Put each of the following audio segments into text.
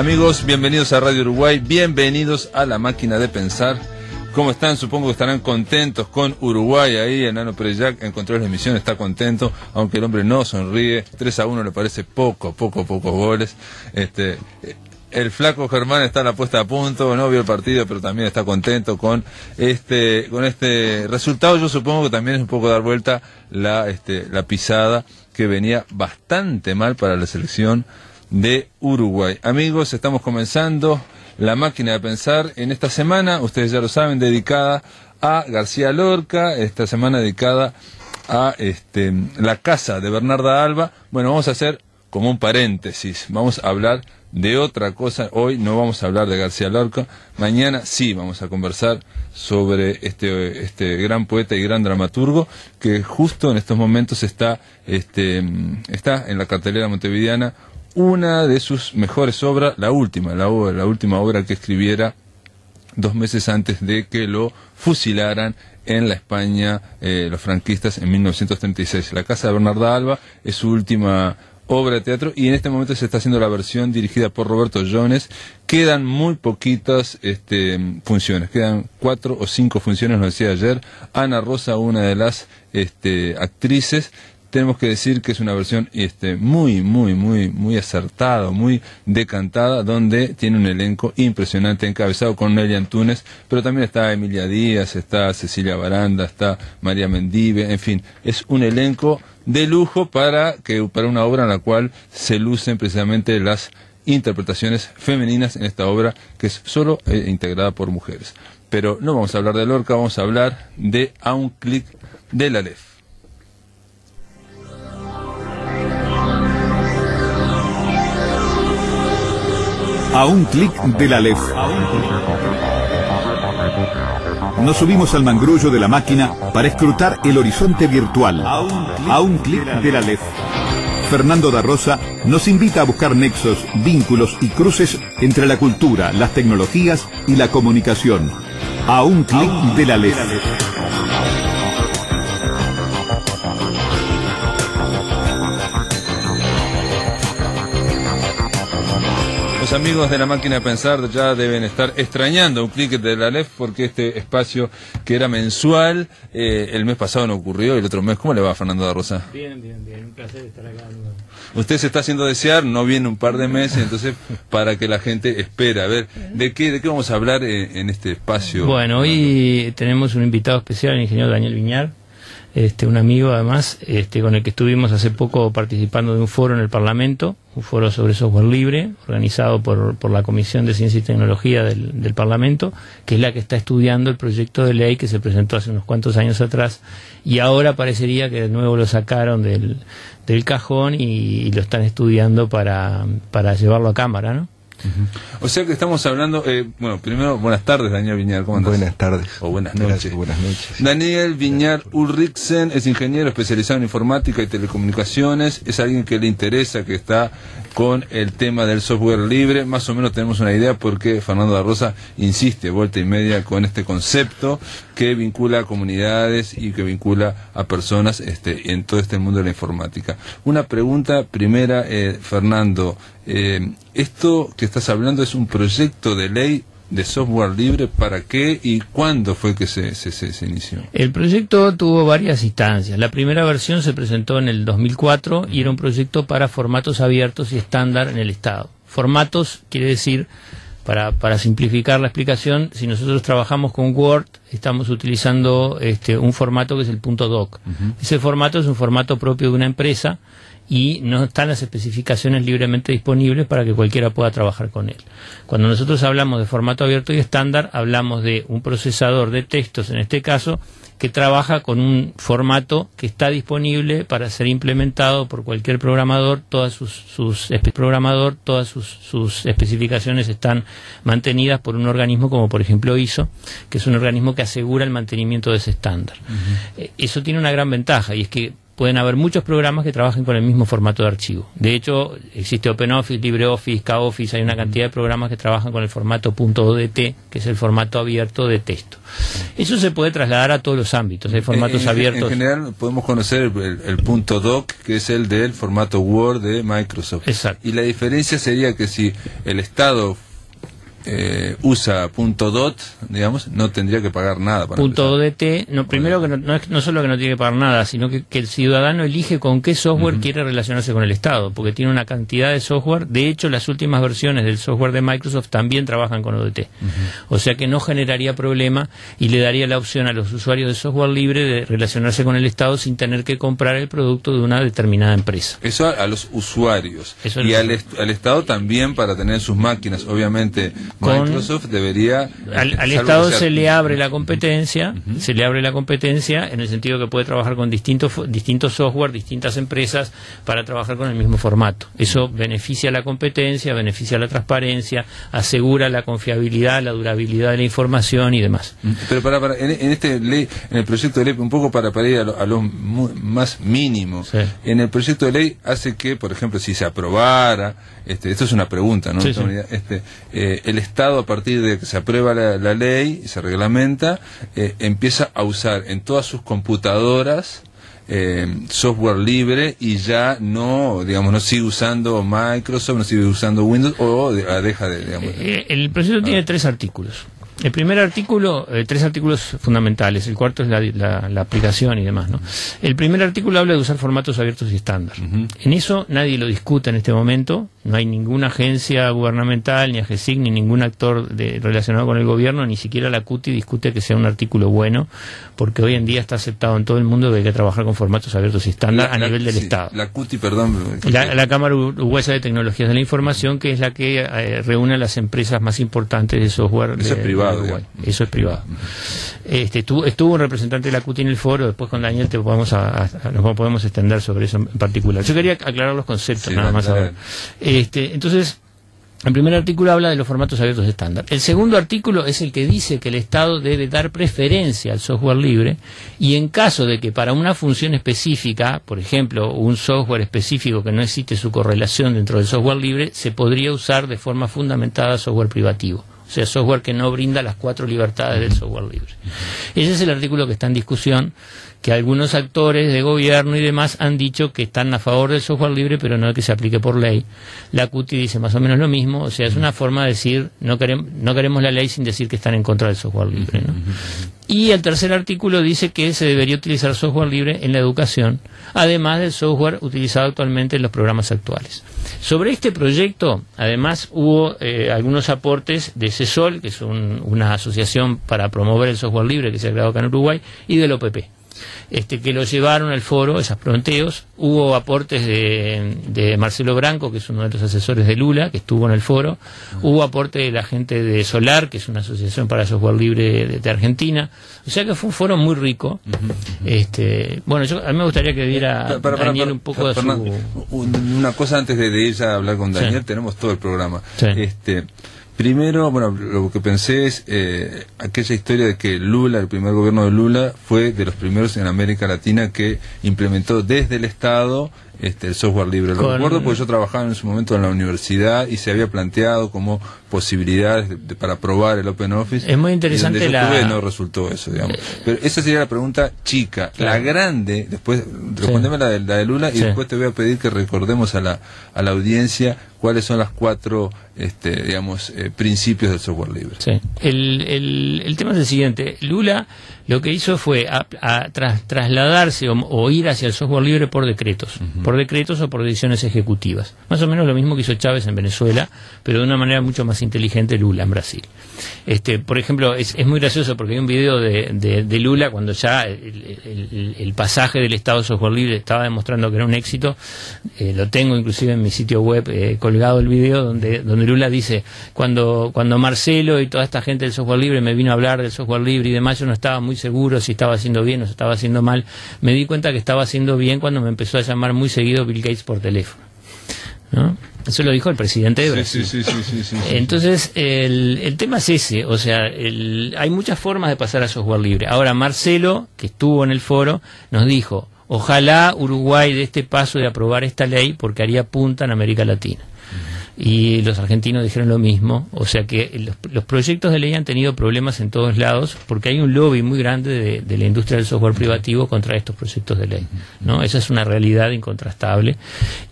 Amigos, bienvenidos a Radio Uruguay, bienvenidos a la máquina de pensar. ¿Cómo están? Supongo que estarán contentos con Uruguay ahí. Enano Preyac en control de emisión está contento, aunque el hombre no sonríe. 3 a 1 le parece poco, poco, pocos goles. Este, el flaco Germán está en la puesta a punto, no vio el partido, pero también está contento con este, con este resultado. Yo supongo que también es un poco dar vuelta la, este, la pisada que venía bastante mal para la selección de Uruguay. Amigos, estamos comenzando la máquina de pensar en esta semana, ustedes ya lo saben, dedicada a García Lorca, esta semana dedicada a este, la casa de Bernarda Alba. Bueno, vamos a hacer como un paréntesis, vamos a hablar de otra cosa. Hoy no vamos a hablar de García Lorca, mañana sí vamos a conversar sobre este, este gran poeta y gran dramaturgo que justo en estos momentos está, este, está en la cartelera montevideana una de sus mejores obras, la última, la, última obra que escribiera dos meses antes de que lo fusilaran en la España eh, los franquistas en 1936. La Casa de Bernarda Alba es su última obra de teatro y en este momento se está haciendo la versión dirigida por Roberto Jones. Quedan muy poquitas este, funciones, quedan cuatro o cinco funciones, lo decía ayer. Ana Rosa, una de las este, actrices, tenemos que decir que es una versión este, muy, muy, muy, muy acertada, muy decantada, donde tiene un elenco impresionante encabezado con Nelly Antunes, pero también está Emilia Díaz, está Cecilia Baranda, está María Mendive, en fin, es un elenco de lujo para, que, para una obra en la cual se lucen precisamente las interpretaciones femeninas en esta obra que es solo eh, integrada por mujeres. Pero no vamos a hablar de Lorca, vamos a hablar de A un clic de la LEF. A un clic de la LEF. Nos subimos al mangrullo de la máquina para escrutar el horizonte virtual. A un clic de la LEF. Fernando da Rosa nos invita a buscar nexos, vínculos y cruces entre la cultura, las tecnologías y la comunicación. A un clic de la LEF. Los amigos de la máquina de pensar ya deben estar extrañando un clic de la LEF porque este espacio que era mensual, eh, el mes pasado no ocurrió y el otro mes, ¿cómo le va Fernando da Rosa? Bien, bien, bien, un placer estar acá. Usted se está haciendo desear, no viene un par de meses, entonces para que la gente espera. A ver, ¿de qué, de qué vamos a hablar en, en este espacio? Bueno, hoy tenemos un invitado especial, el ingeniero Daniel Viñar, este, un amigo además, este, con el que estuvimos hace poco participando de un foro en el Parlamento, un foro sobre software libre, organizado por, por la Comisión de Ciencia y Tecnología del, del, Parlamento, que es la que está estudiando el proyecto de ley que se presentó hace unos cuantos años atrás y ahora parecería que de nuevo lo sacaron del, del cajón y, y lo están estudiando para, para llevarlo a cámara, ¿no? O sea que estamos hablando, eh, bueno, primero, buenas tardes, Daniel Viñar, ¿cómo andas? Buenas tardes. O buenas noches. Gracias, buenas noches. Daniel Viñar Ulriksen es ingeniero especializado en informática y telecomunicaciones, es alguien que le interesa, que está con el tema del software libre, más o menos tenemos una idea porque Fernando da Rosa insiste vuelta y media con este concepto que vincula a comunidades y que vincula a personas este, en todo este mundo de la informática. Una pregunta primera, eh, Fernando, eh, esto que estás hablando es un proyecto de ley de software libre, ¿para qué y cuándo fue que se, se, se, se, inició? El proyecto tuvo varias instancias. La primera versión se presentó en el 2004 y era un proyecto para formatos abiertos y estándar en el Estado. Formatos quiere decir, para, para simplificar la explicación, si nosotros trabajamos con Word, estamos utilizando este, un formato que es el punto .doc. Uh -huh. Ese formato es un formato propio de una empresa y no están las especificaciones libremente disponibles para que cualquiera pueda trabajar con él. Cuando nosotros hablamos de formato abierto y estándar, hablamos de un procesador de textos, en este caso, que trabaja con un formato que está disponible para ser implementado por cualquier programador, todas sus, sus programador, todas sus, sus, especificaciones están mantenidas por un organismo como por ejemplo ISO, que es un organismo que asegura el mantenimiento de ese estándar. Uh -huh. Eso tiene una gran ventaja y es que pueden haber muchos programas que trabajen con el mismo formato de archivo. De hecho, existe OpenOffice, LibreOffice, KOffice, hay una cantidad de programas que trabajan con el formato .odt, que es el formato abierto de texto. Eso se puede trasladar a todos los ámbitos, hay formatos En- en- abiertos. En general podemos conocer el, el punto doc, que es el del formato Word de Microsoft. Exacto. Y la diferencia sería que si el Estado eh, usa punto dot, digamos, no tendría que pagar nada. Para punto. DT, no, primero que no, no es no solo que no tiene que pagar nada, sino que, que el ciudadano elige con qué software quiere relacionarse con el Estado, porque tiene una cantidad de software. De hecho, las últimas versiones del software de Microsoft también trabajan con ODT. O sea que no generaría problema y le daría la opción a los usuarios de software libre de relacionarse con el Estado sin tener que comprar el producto de una determinada empresa. Eso a, a los usuarios. Eso y los- al, est- al Estado también para tener sus máquinas. Obviamente, Con- Microsoft debería. Al, Estado sea- se le abre la competencia, se le abre la competencia en el sentido que puede trabajar con distintos distintos software, distintas empresas para trabajar con el mismo formato. Eso beneficia la competencia, beneficia la transparencia, asegura la confiabilidad, la durabilidad de la información y demás. Pero para, para en, en este ley, en el proyecto de ley, un poco para, para ir a lo, a lo más mínimo, Sí. en el proyecto de ley hace que, por ejemplo, si se aprobara, este, esto es una pregunta, ¿no? Sí, sí. Este, eh, el Estado, a partir de que se aprueba la, la ley y se reglamenta, eh, empieza a usar en todas sus computadoras eh, software libre y ya no, digamos, no sigue usando Microsoft, no sigue usando Windows o la deja de, digamos, Eh, el proyecto tiene tres artículos. El primer artículo, eh, tres artículos fundamentales, el cuarto es la, la- la aplicación y demás. ¿no? El primer artículo habla de usar formatos abiertos y estándar. En eso nadie lo discute en este momento, no hay ninguna agencia gubernamental, ni AGESIC, ni ningún actor de- relacionado con el gobierno, ni siquiera la CUTI discute que sea un artículo bueno, porque hoy en día está aceptado en todo el mundo que hay que trabajar con formatos abiertos y estándar a la- nivel del sí, Estado. La CUTI, perdón. La, la Cámara Uruguaya de Tecnologías de la Información, que es la que eh, reúne a las empresas más importantes de software. Eso de- es privado, Uruguay. Eso es privado. Este, estuvo, estuvo un representante de la CUTI en el foro, después con Daniel te podemos a- a- nos podemos extender sobre eso en particular. Yo quería aclarar los conceptos Sí, nada más ahora. Este, entonces, el primer artículo habla de los formatos abiertos estándar. El segundo artículo es el que dice que el Estado debe dar preferencia al software libre y en caso de que para una función específica, por ejemplo, un software específico que no existe su correlación dentro del software libre, se podría usar de forma fundamentada software privativo. O sea, software que no brinda las cuatro libertades del software libre. Ese es el artículo que está en discusión, que algunos actores de gobierno y demás han dicho que están a favor del software libre, pero no de que se aplique por ley. La CUTI dice más o menos lo mismo, o sea, es una forma de decir, no queremos, no queremos la ley sin decir que están en contra del software libre. ¿no? Y el tercer artículo dice que se debería utilizar software libre en la educación, además del software utilizado actualmente en los programas actuales. Sobre este proyecto, además, hubo eh, algunos aportes de CESOL, que es un- una asociación para promover el software libre que se ha creado acá en Uruguay, y del OPP. Este, que lo llevaron al foro, esas planteos. Hubo aportes de, de Marcelo Branco, que es uno de los asesores de Lula, que estuvo en el foro. Hubo aporte de la gente de Solar, que es una asociación para software libre de, de Argentina. O sea que fue un foro muy rico. este, bueno, yo, a mí me gustaría que diera Para- para- para- Daniel para- un poco de su... un- Una cosa antes de, de ella hablar con Sí. Daniel, tenemos todo el programa. Sí. Este, primero, bueno, lo que pensé es eh, aquella historia de que Lula, el primer gobierno de Lula, fue de los primeros en América Latina que implementó desde el Estado este, el software libre. Lo Con- recuerdo porque yo trabajaba en su momento en la universidad y se había planteado como posibilidades de- de- para probar el Open Office. Es muy Y interesante donde yo la- estuve no resultó eso, digamos. Pero esa sería la pregunta chica. La grande, después, respondeme la, de, la de Lula y Sí. después te voy a pedir que recordemos a la, a la audiencia cuáles son las cuatro, este, digamos, eh, principios del software libre. Sí. El, el, el tema es el siguiente. Lula lo que hizo fue a- a tras- trasladarse o, o ir hacia el software libre por decretos, por decretos o por decisiones ejecutivas. Más o menos lo mismo que hizo Chávez en Venezuela, pero de una manera mucho más inteligente Lula en Brasil. Este, por ejemplo, es, es muy gracioso porque hay un video de, de- de Lula cuando ya el, el- el pasaje del Estado de software libre estaba demostrando que era un éxito. Eh, lo tengo inclusive en mi sitio web eh, colgado el video donde, donde Lula dice, cuando, cuando Marcelo y toda esta gente del software libre me vino a hablar del software libre y demás, yo no estaba muy seguro si estaba haciendo bien o si estaba haciendo mal. Me di cuenta que estaba haciendo bien cuando me empezó a llamar muy seguido Bill Gates por teléfono. ¿no? Eso lo dijo el presidente de Brasil. sí, sí, sí, sí. Entonces, el, el tema es ese, o sea, el- hay muchas formas de pasar a software libre. Ahora, Marcelo, que estuvo en el foro, nos dijo, ojalá Uruguay de este paso de aprobar esta ley porque haría punta en América Latina. Y los argentinos dijeron lo mismo, o sea que los, proyectos de ley han tenido problemas en todos lados porque hay un lobby muy grande de, la industria del software privativo contra estos proyectos de ley, ¿no? Esa es una realidad incontrastable.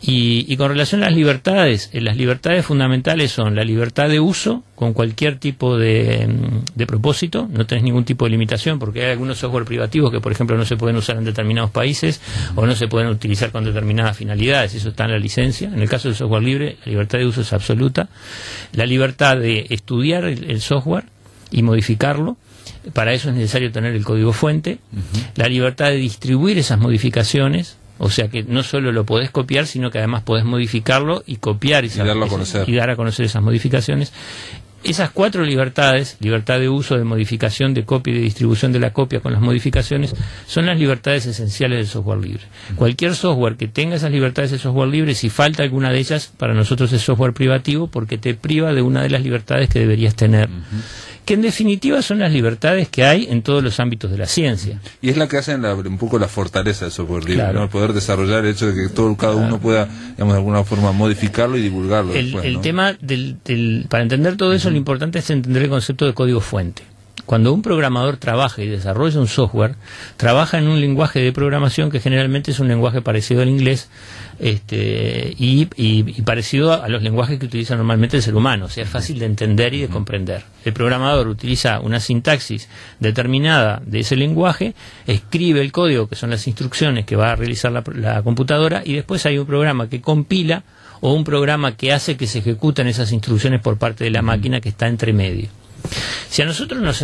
Y, con relación a las libertades, eh, las libertades fundamentales son la libertad de uso con cualquier tipo de, de propósito, no tenés ningún tipo de limitación porque hay algunos software privativos que por ejemplo no se pueden usar en determinados países o no se pueden utilizar con determinadas finalidades, eso está en la licencia. En el caso del software libre, la libertad de uso es absoluta. La libertad de estudiar el, software y modificarlo, para eso es necesario tener el código fuente. La libertad de distribuir esas modificaciones, o sea que no solo lo podés copiar, sino que además podés modificarlo y copiar y dar a conocer esas modificaciones esas cuatro libertades, libertad de uso, de modificación, de copia y de distribución de la copia con las modificaciones, son las libertades esenciales del software libre. Cualquier software que tenga esas libertades de software libre, si falta alguna de ellas, para nosotros es software privativo porque te priva de una de las libertades que deberías tener que en definitiva son las libertades que hay en todos los ámbitos de la ciencia. Y es la que hace un poco la fortaleza del software libre, el poder desarrollar el hecho de que todo cada uno pueda, digamos, de alguna forma modificarlo y divulgarlo. El, tema del, para entender todo eso, lo importante es entender el concepto de código fuente. Cuando un programador trabaja y desarrolla un software, trabaja en un lenguaje de programación que generalmente es un lenguaje parecido al inglés este, y, parecido a los lenguajes que utiliza normalmente el ser humano, o sea, es fácil de entender y de comprender. El programador utiliza una sintaxis determinada de ese lenguaje, escribe el código, que son las instrucciones que va a realizar la, la computadora, y después hay un programa que compila o un programa que hace que se ejecuten esas instrucciones por parte de la máquina que está entre medio. Si a nosotros nos,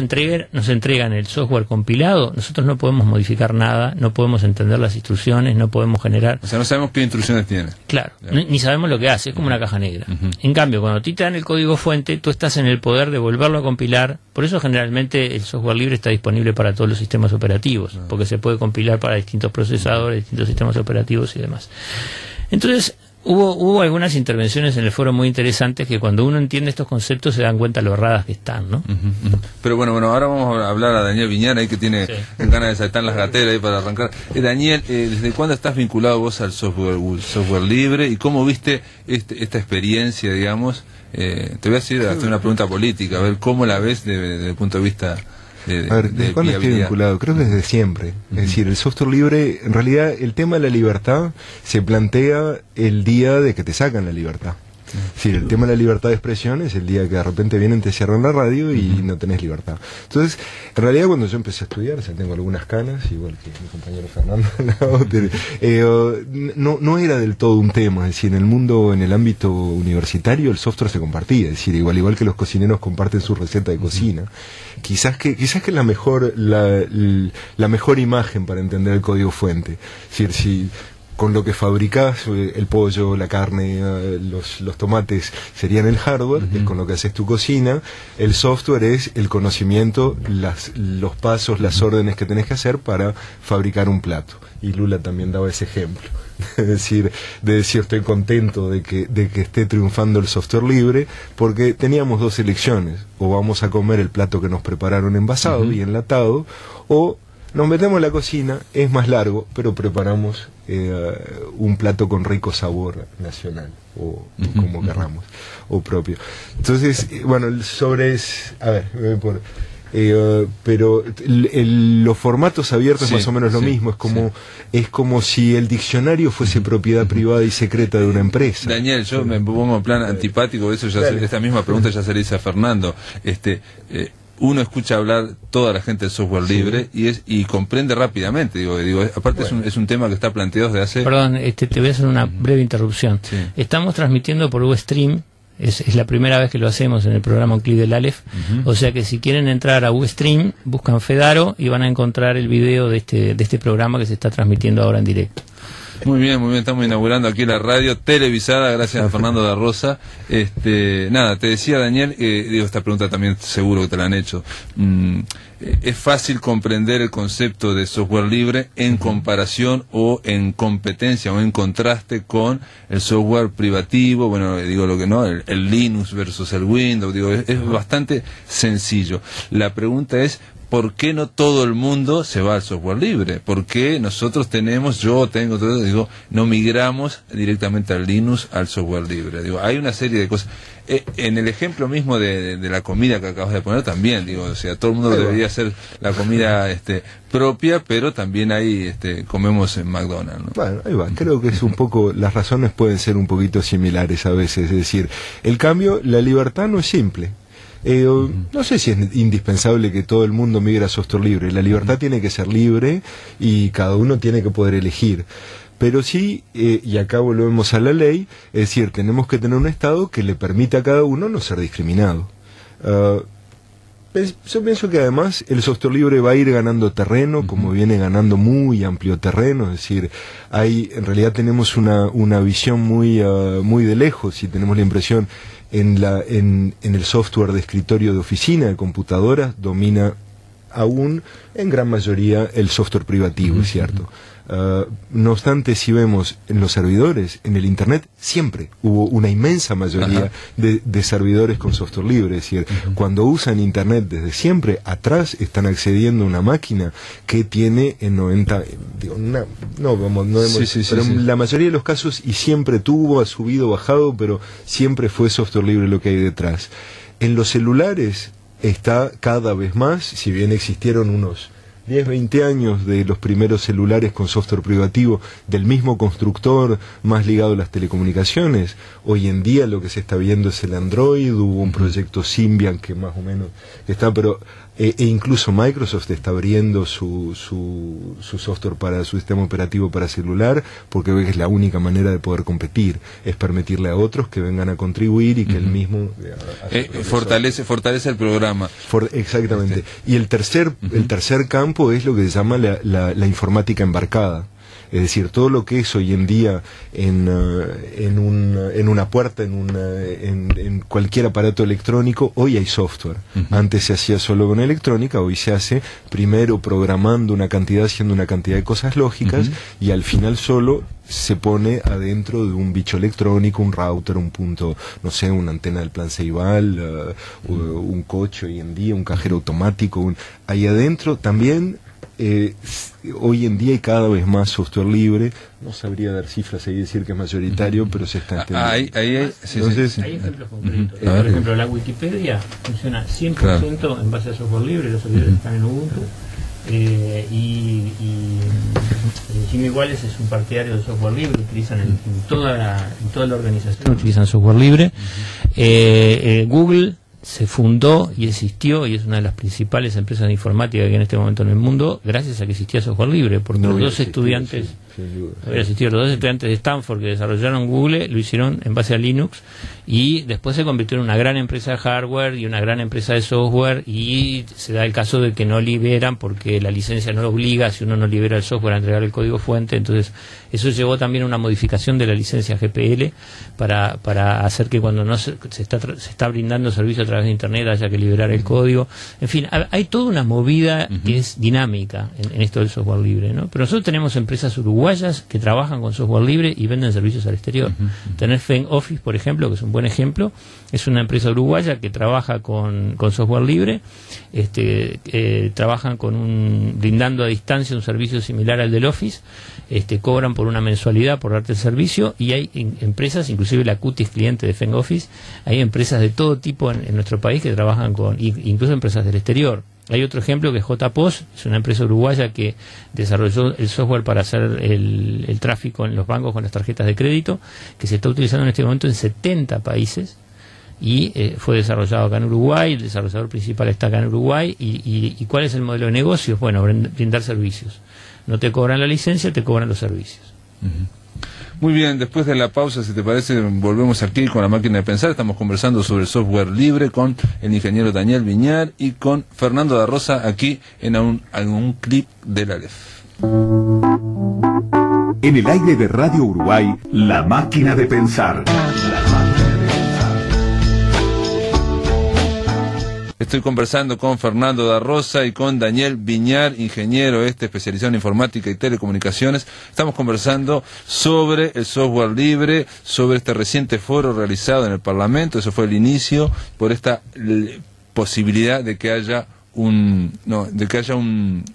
nos entregan el software compilado, nosotros no podemos modificar nada, no podemos entender las instrucciones, no podemos generar... O sea, no sabemos qué instrucciones tiene. Claro, ni, sabemos lo que hace, es como una caja negra. En cambio, cuando a ti te dan el código fuente, tú estás en el poder de volverlo a compilar. Por eso generalmente el software libre está disponible para todos los sistemas operativos, porque se puede compilar para distintos procesadores, distintos sistemas operativos y demás. Entonces, Hubo, hubo algunas intervenciones en el foro muy interesantes que cuando uno entiende estos conceptos se dan cuenta lo erradas que están, ¿no? Pero bueno, bueno, ahora vamos a hablar a Daniel Viñana, ahí que tiene ganas de saltar las gateras ahí para arrancar. Eh, Daniel, eh, ¿desde cuándo estás vinculado vos al software, software libre y cómo viste este, esta experiencia, digamos? Eh, te voy a hacer, hacer una pregunta política, a ver cómo la ves desde el punto de vista a ver, ¿desde cuándo estoy vinculado? Creo que desde siempre. Es decir, el software libre, en realidad el tema de la libertad se plantea el día de que te sacan la libertad. Sí, el tema de la libertad de expresión es el día que de repente vienen, te cierran la radio y no tenés libertad. Entonces, en realidad cuando yo empecé a estudiar, ya tengo algunas canas, igual que mi compañero Fernando, eh, no, no era del todo un tema, es decir, en el mundo, en el ámbito universitario, el software se compartía, es decir, igual, igual que los cocineros comparten su receta de cocina. Quizás que, quizás que la mejor, la, la mejor imagen para entender el código fuente. Es decir, si con lo que fabricás, eh, el pollo, la carne, eh, los, los tomates serían el hardware, con lo que haces tu cocina, el software es el conocimiento, las, los pasos, las órdenes que tenés que hacer para fabricar un plato. Y Lula también daba ese ejemplo. Es decir, de decir estoy contento de que, de que esté triunfando el software libre, porque teníamos dos elecciones, o vamos a comer el plato que nos prepararon envasado y enlatado, o nos metemos en la cocina, es más largo, pero preparamos eh, un plato con rico sabor nacional, o como querramos, o propio. Entonces, eh, bueno, sobre es, a ver, por, eh, pero los formatos abiertos es más o menos lo mismo, es como, es como si el diccionario fuese propiedad privada y secreta de una empresa. Daniel, yo me pongo en plan antipático, eso ya esta misma pregunta ya se le hizo a Fernando. Este, uno escucha hablar toda la gente del software libre y es y comprende rápidamente digo digo aparte es, un, es un tema que está planteado desde hace perdón este, te voy a hacer una breve interrupción. Estamos transmitiendo por Ustream es, es, la primera vez que lo hacemos en el programa Un Clic del Aleph. O sea que si quieren entrar a Ustream, buscan Fedaro y van a encontrar el video de este, de este programa que se está transmitiendo ahora en directo. Muy bien, muy bien, estamos inaugurando aquí la radio televisada, gracias a Fernando da Rosa. Este, nada, te decía Daniel, eh, digo, esta pregunta también seguro que te la han hecho. Mm, eh, es fácil comprender el concepto de software libre en comparación o en competencia o en contraste con el software privativo, bueno, digo lo que no, el, Linux versus el Windows, digo, es bastante sencillo. La pregunta es, ¿por qué no todo el mundo se va al software libre? ¿Por qué nosotros tenemos, yo tengo, todo, digo, no migramos directamente al Linux, al software libre? Digo, hay una serie de cosas. Eh, en el ejemplo mismo de, la comida que acabas de poner también, digo, o sea, todo el mundo debería hacer la comida este, propia, pero también ahí este, comemos en McDonald's. Bueno, ahí va, creo que es un poco, las razones pueden ser un poquito similares a veces, es decir, el cambio, la libertad no es simple. Eh, no sé si es indispensable que todo el mundo migre a software libre. La libertad tiene que ser libre y cada uno tiene que poder elegir. Pero sí, eh, y acá volvemos a la ley, es decir, tenemos que tener un Estado que le permita a cada uno no ser discriminado. Ah, yo pienso que además el software libre va a ir ganando terreno, como viene ganando muy amplio terreno, es decir, hay, en realidad tenemos una, una visión muy, ah, muy de lejos y tenemos la impresión en, la, en, en el software de escritorio de oficina, de computadoras, domina aún en gran mayoría el software privativo, es cierto. Ah, no obstante, si vemos en los servidores, en el Internet, siempre hubo una inmensa mayoría de, servidores con software libre. Es decir, cuando usan Internet desde siempre, atrás están accediendo a una máquina que tiene en 90, digo, no, vamos, no pero en la mayoría de los casos, y siempre tuvo, ha subido, bajado, pero siempre fue software libre lo que hay detrás. En los celulares está cada vez más, si bien existieron unos 10, 20 años de los primeros celulares con software privativo del mismo constructor más ligado a las telecomunicaciones. Hoy en día lo que se está viendo es el Android, hubo un proyecto Symbian que más o menos está, pero e, e, incluso Microsoft está abriendo su, su, su, software para su sistema operativo para celular porque ve que es la única manera de poder competir, es permitirle a otros que vengan a contribuir y que el mismo eh, fortalece fortalece el programa. exactamente. Y el tercer el tercer campo es lo que se llama la, la informática embarcada. Es decir, todo lo que es hoy en día en, eh, en, un, en una puerta, en, una, en, cualquier aparato electrónico, hoy hay software. Antes se hacía solo con electrónica, hoy se hace primero programando una cantidad, haciendo una cantidad de cosas lógicas y al final solo se pone adentro de un bicho electrónico, un router, un punto, no sé, una antena del plan Ceibal, uh, un coche hoy en día, un cajero automático. ahí adentro también eh, hoy en día hay cada vez más software libre. No sabría dar cifras y decir que es mayoritario, pero se está entendiendo. hay, ejemplos concretos. por ejemplo, la Wikipedia funciona 100% en base a software libre, los servidores están en Ubuntu. Eh, y, eh, Jimmy Wallace es un partidario de software libre, utilizan en, toda, la, en toda la organización, utilizan software libre. Google se fundó y existió y es una de las principales empresas de informática que hay en este momento en el mundo gracias a que existía software libre, porque los dos estudiantes había existido los dos estudiantes de Stanford que desarrollaron Google, lo hicieron en base a Linux y después se convirtió en una gran empresa de hardware y una gran empresa de software y se da el caso de que no liberan porque la licencia no lo obliga, si uno no libera el software a entregar el código fuente, entonces eso llevó también a una modificación de la licencia GPL para, para hacer que cuando no se, está, se está brindando servicio a través de Internet haya que liberar el código. En fin, hay toda una movida que es dinámica en, esto del software libre, ¿no? Pero nosotros tenemos empresas uruguayas que trabajan con software libre y venden servicios al exterior. Tener Fen Office, por ejemplo, que es un buen ejemplo, es una empresa uruguaya que trabaja con, software libre, este, eh, trabajan con un, brindando a distancia un servicio similar al del Office, este, cobran por una mensualidad por darte el servicio y hay empresas, inclusive la Cutis cliente de Fen Office, hay empresas de todo tipo en, en nuestro país que trabajan con, incluso empresas del exterior hay otro ejemplo que es JPOS, es una empresa uruguaya que desarrolló el software para hacer el, tráfico en los bancos con las tarjetas de crédito, que se está utilizando en este momento en 70 países y eh, fue desarrollado acá en Uruguay, el desarrollador principal está acá en Uruguay y, cuál es el modelo de negocio? Bueno, brindar servicios. No te cobran la licencia, te cobran los servicios. Muy bien, después de la pausa, si te parece, volvemos aquí con la máquina de pensar. Estamos conversando sobre software libre con el ingeniero Daniel Viñar y con Fernando da Rosa aquí en un, en un clip de la LEF. En el aire de Radio Uruguay, la máquina de pensar. Estoy conversando con Fernando da Rosa y con Daniel Viñar, ingeniero este especializado en informática y telecomunicaciones. Estamos conversando sobre el software libre, sobre este reciente foro realizado en el Parlamento, eso fue el inicio, por esta posibilidad de que haya un, no, de que haya un,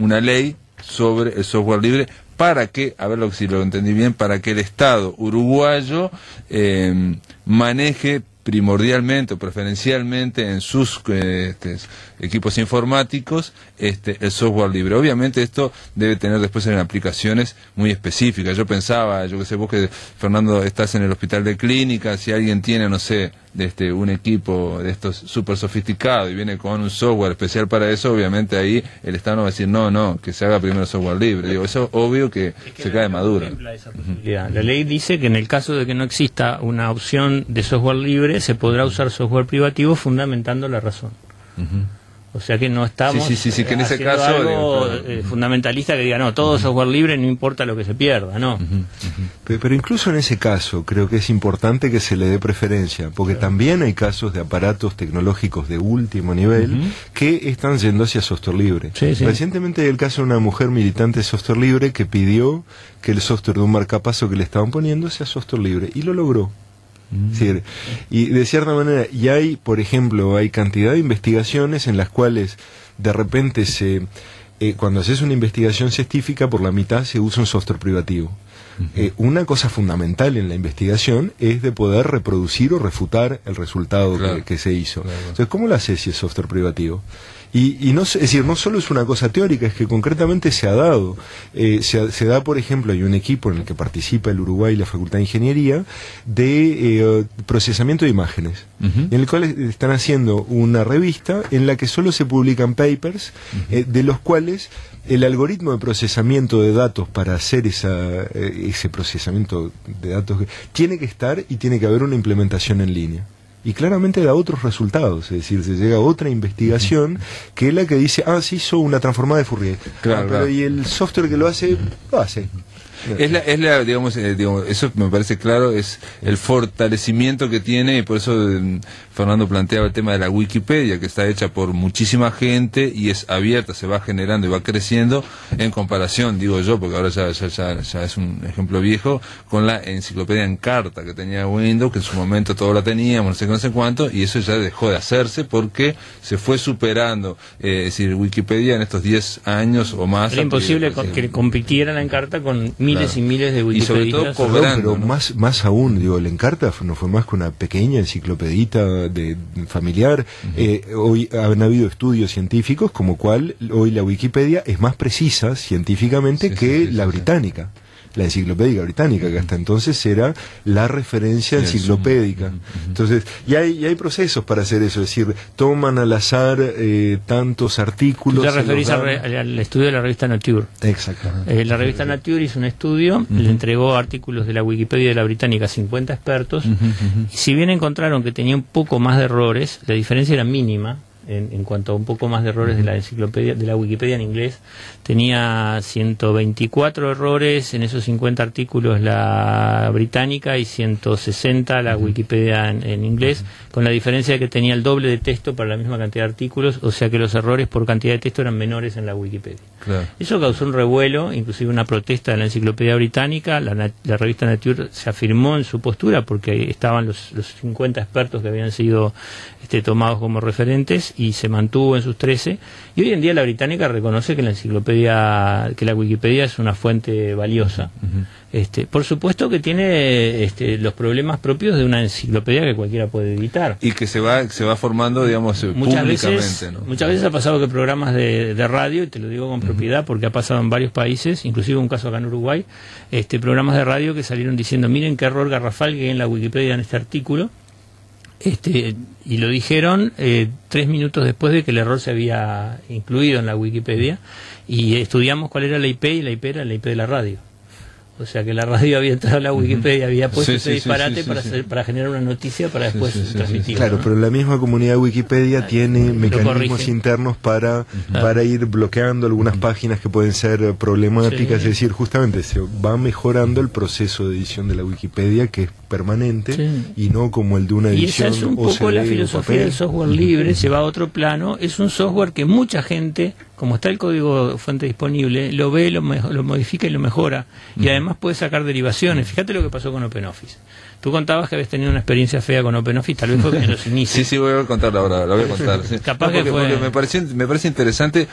una ley sobre el software libre para que, a ver si lo entendí bien, para que el Estado uruguayo eh, maneje primordialmente o preferencialmente en sus este, equipos informáticos este, el software libre. Obviamente esto debe tener después en aplicaciones muy específicas. Yo pensaba, yo que sé, vos que Fernando estás en el hospital de clínica, si alguien tiene, no sé, este, un equipo de estos súper sofisticado y viene con un software especial para eso, obviamente ahí el Estado no va a decir, no, no, que se haga primero software libre. Digo, eso es obvio que, se cae madura. La ley dice que en el caso de que no exista una opción de software libre, se podrá usar software privativo fundamentando la razón. O sea que no estamos sí, sí, sí, que en ese caso, algo eh, fundamentalista que diga, no, todo software libre, no importa lo que se pierda, no. pero, incluso en ese caso creo que es importante que se le dé preferencia, porque también hay casos de aparatos tecnológicos de último nivel que están yendo hacia software libre. Recientemente hay el caso de una mujer militante de software libre que pidió que el software de un marcapaso que le estaban poniendo sea software libre y lo logró y de cierta manera, y hay, por ejemplo, hay cantidad de investigaciones en las cuales de repente se, eh, cuando haces una investigación científica, por la mitad se usa un software privativo. Eh, una cosa fundamental en la investigación es de poder reproducir o refutar el resultado que, se hizo. Entonces, ¿cómo lo haces si es software privativo? Y, no, es decir, no solo es una cosa teórica, es que concretamente se ha dado. Eh, se, da, por ejemplo, hay un equipo en el que participa el Uruguay y la Facultad de Ingeniería de eh, procesamiento de imágenes, en el cual están haciendo una revista en la que solo se publican papers, eh, de los cuales el algoritmo de procesamiento de datos para hacer esa, ese procesamiento de datos tiene que estar y tiene que haber una implementación en línea y claramente da otros resultados, es decir, se llega a otra investigación que es la que dice, ah, sí, hizo una transformada de Fourier. Claro, ah, pero y el software que lo hace, lo hace. Es la, es la digamos, eh, digamos, eso me parece claro, es el fortalecimiento que tiene, y por eso mm, Fernando planteaba el tema de la Wikipedia, que está hecha por muchísima gente y es abierta, se va generando y va creciendo en comparación, digo yo, porque ahora ya, ya, ya, es un ejemplo viejo, con la enciclopedia en carta que tenía Windows, que en su momento todo la teníamos, no sé qué, no sé cuánto, y eso ya dejó de hacerse porque se fue superando, eh, es decir, Wikipedia en estos 10 años o más. Era imposible que compitieran en carta con miles y miles de Wikipedia. Y sobre todo cobrando. pero más, más aún, digo, el Encarta no fue más que una pequeña enciclopedita de, familiar. Eh, hoy han habido estudios científicos como cual hoy la Wikipedia es más precisa científicamente que la británica la enciclopedia británica, que hasta entonces era la referencia enciclopédica. Entonces, y hay, hay procesos para hacer eso, es decir, toman al azar eh, tantos artículos. Te referís al estudio de la revista Nature. Exacto. Eh, la revista Nature hizo un estudio, le entregó artículos de la Wikipedia de la británica a 50 expertos, y si bien encontraron que tenía un poco más de errores, la diferencia era mínima, en, cuanto a un poco más de errores de la enciclopedia, de la Wikipedia en inglés. Tenía 124 errores en esos 50 artículos la británica y 160 la Wikipedia en, inglés, con la diferencia de que tenía el doble de texto para la misma cantidad de artículos, o sea que los errores por cantidad de texto eran menores en la Wikipedia. Eso causó un revuelo, inclusive una protesta de la enciclopedia británica. La, revista Nature se afirmó en su postura porque estaban los, los 50 expertos que habían sido este, tomados como referentes y se mantuvo en sus 13. Y hoy en día la británica reconoce que la enciclopedia, que la Wikipedia es una fuente valiosa. este, por supuesto que tiene este, los problemas propios de una enciclopedia que cualquiera puede editar. Y que se va, se va formando, digamos, muchas públicamente. Veces, Muchas veces ha pasado que programas de, radio, y te lo digo con propiedad porque ha pasado en varios países, inclusive un caso acá en Uruguay, este, programas de radio que salieron diciendo, miren qué error garrafal que hay en la Wikipedia en este artículo este, y lo dijeron eh, tres minutos después de que el error se había incluido en la Wikipedia y estudiamos cuál era la IP y la IP era la IP de la radio. O sea que la radio había entrado a la Wikipedia, había puesto ese disparate para, para generar una noticia para después transmitirla. Claro, pero la misma comunidad Wikipedia tiene mecanismos internos para, para ir bloqueando algunas páginas que pueden ser problemáticas. Es decir, justamente se va mejorando el proceso de edición de la Wikipedia, que es permanente y no como el de una edición. Y esa es un poco la filosofía del software libre, se va a otro plano. Es un software que mucha gente como está el código fuente disponible, lo ve, lo, lo modifica y lo mejora. Y además puede sacar derivaciones. Fíjate lo que pasó con OpenOffice. Tú contabas que habías tenido una experiencia fea con OpenOffice, tal vez fue en los inicios. sí, sí, voy a contarlo ahora, lo voy a contar. Capaz que porque me, parece, me parece interesante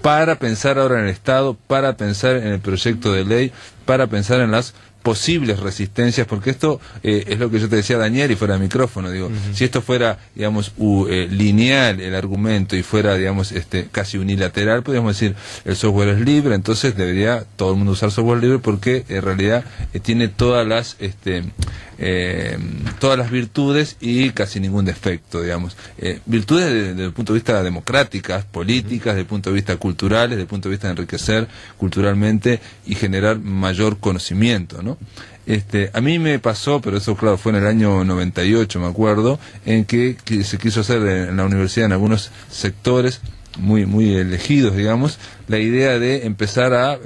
para pensar ahora en el Estado, para pensar en el proyecto de ley, para pensar en las posibles resistencias, porque esto eh, es lo que yo te decía Daniel y fuera de micrófono, digo, si esto fuera, digamos, eh, lineal el argumento y fuera, digamos, este casi unilateral, podríamos decir, el software es libre, entonces debería todo el mundo usar software libre porque en realidad eh, tiene todas las este todas las virtudes y casi ningún defecto, digamos. virtudes desde, el punto de vista democráticas, políticas, desde el punto de vista cultural, desde el punto de vista de enriquecer culturalmente y generar mayor conocimiento, ¿no? Este, a mí me pasó, pero eso claro fue en el año 98, me acuerdo, en que, se quiso hacer en la universidad en algunos sectores muy muy elegidos, digamos, la idea de empezar a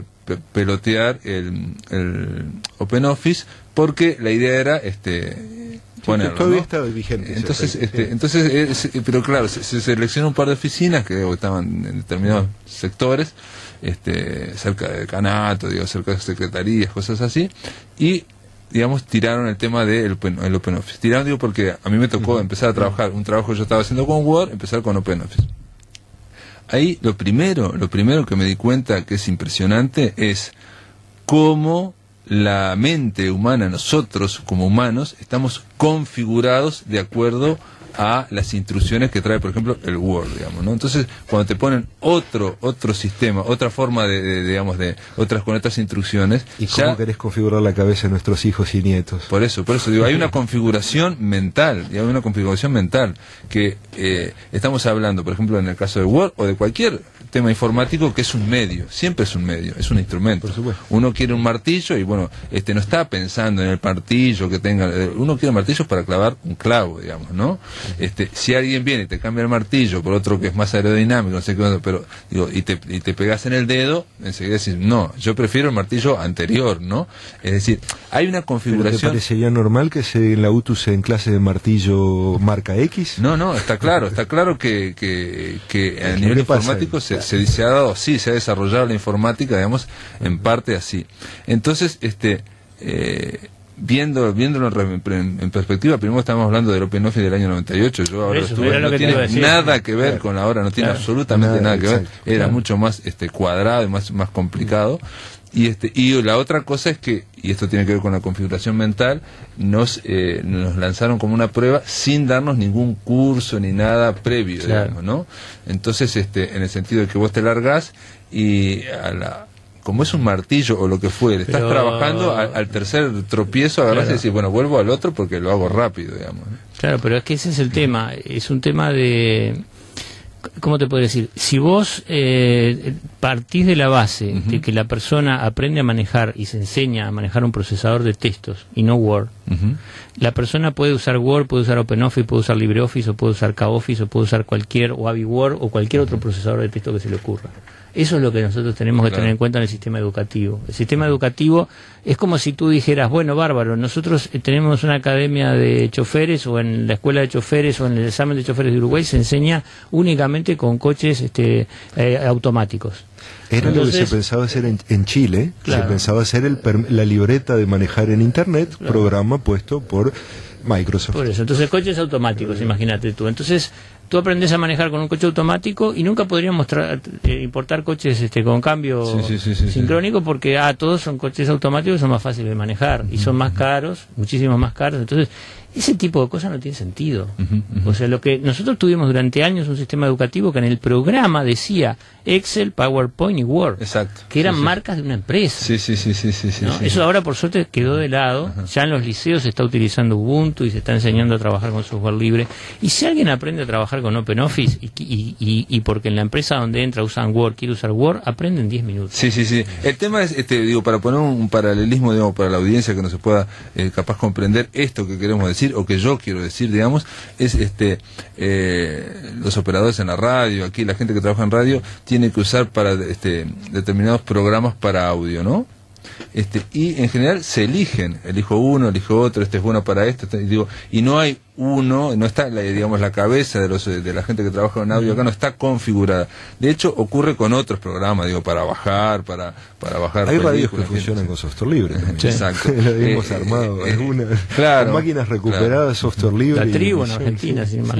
pelotear el, el Open Office porque la idea era este ponerlo, todavía está vigente entonces este, entonces pero claro se, se, seleccionó un par de oficinas que estaban en determinados sectores este, cerca de Canato, digo, cerca de secretarías, cosas así, y digamos, tiraron el tema del open, el open Office. Tiraron, digo, porque a mí me tocó empezar a trabajar, un trabajo que yo estaba haciendo con Word, empezar con Open Office. Ahí lo primero, lo primero que me di cuenta que es impresionante es cómo la mente humana, nosotros como humanos, estamos configurados de acuerdo a las instrucciones que trae, por ejemplo, el Word, digamos, ¿no? Entonces, cuando te ponen otro otro sistema, otra forma de, digamos, de otras con otras instrucciones, ¿y cómo querés configurar la cabeza de nuestros hijos y nietos? Por eso, por eso digo, hay una configuración mental, y hay una configuración mental que eh, estamos hablando, por ejemplo, en el caso de Word o de cualquier tema informático que es un medio, siempre es un medio, es un instrumento. Uno quiere un martillo y bueno, este no está pensando en el martillo que tenga, eh, uno quiere martillos para clavar un clavo, digamos, ¿no? Este, si alguien viene y te cambia el martillo por otro que es más aerodinámico, no sé qué, pero digo, y te, y te pegas en el dedo, enseguida decís, no, yo prefiero el martillo anterior, ¿no? Es decir, hay una configuración. ¿Te parecería normal que se, en la UTU en clase de martillo marca X? No, no, está claro, está claro que, que, que a nivel informático se, se, ha dado así, se ha desarrollado la informática, digamos, en parte así. Entonces, este, eh, viendo, viéndolo en, perspectiva, primero estamos hablando del Open Office del año 98, yo ahora estuve, no tiene nada que ver con la hora, no tiene absolutamente nada, que ver, era mucho más este cuadrado y más, más complicado. Y, este, y la otra cosa es que, y esto tiene que ver con la configuración mental, nos, eh, nos lanzaron como una prueba sin darnos ningún curso ni nada previo, digamos, ¿no? Entonces, este, en el sentido de que vos te largás y a la, como es un martillo o lo que fuere, estás trabajando al, tercer tropiezo, agarrás y decís, bueno, vuelvo al otro porque lo hago rápido, digamos. Claro, pero es que ese es el tema, es un tema de ¿cómo te puedo decir? Si vos eh, partís de la base de que la persona aprende a manejar y se enseña a manejar un procesador de textos y no Word, la persona puede usar Word, puede usar OpenOffice, puede usar LibreOffice, o puede usar KOffice, o puede usar cualquier, o AviWord, o cualquier otro procesador de texto que se le ocurra. Eso es lo que nosotros tenemos que tener en cuenta en el sistema educativo. El sistema educativo es como si tú dijeras, bueno, bárbaro, nosotros eh, tenemos una academia de choferes o en la escuela de choferes o en el examen de choferes de Uruguay se enseña únicamente con coches este, eh, automáticos. Era lo que se pensaba hacer en, Chile, se pensaba hacer el, la libreta de manejar en Internet, programa puesto por Microsoft. Por eso, entonces coches automáticos, imagínate tú. Entonces, tú aprendes a manejar con un coche automático y nunca podríamos eh, importar coches este, con cambio sincrónico porque ah, todos son coches automáticos son más fáciles de manejar y son más caros, muchísimo más caros. Entonces, ese tipo de cosas no tiene sentido. O sea, lo que nosotros tuvimos durante años un sistema educativo que en el programa decía Excel, PowerPoint y Word. Exacto. Que eran marcas de una empresa. Sí, sí, sí, sí, sí, Eso ahora por suerte quedó de lado. Ya en los liceos se está utilizando Ubuntu y se está enseñando a trabajar con software libre. Y si alguien aprende a trabajar con OpenOffice y, y, y, porque en la empresa donde entra usan Word, quiere usar Word, aprende en 10 minutos. Sí, sí, sí. El tema es, este, digo, para poner un paralelismo, digamos, para la audiencia que no se pueda eh, capaz comprender esto que queremos decir o que yo quiero decir, digamos, es este eh, los operadores en la radio, aquí la gente que trabaja en radio tiene que usar para este determinados programas para audio, ¿no? Este, y en general se eligen, elijo uno, elijo otro, este es bueno para esto, este, digo, y no hay uno, no está, la, digamos, la cabeza de, los, de la gente que trabaja en audio acá no está configurada. De hecho, ocurre con otros programas, digo, para bajar, para, para bajar. Hay radios que funcionan con software libre. Exacto. Lo hemos eh, armado eh, algunas. Claro. máquinas recuperadas, software libre. La tribu en Argentina, sin más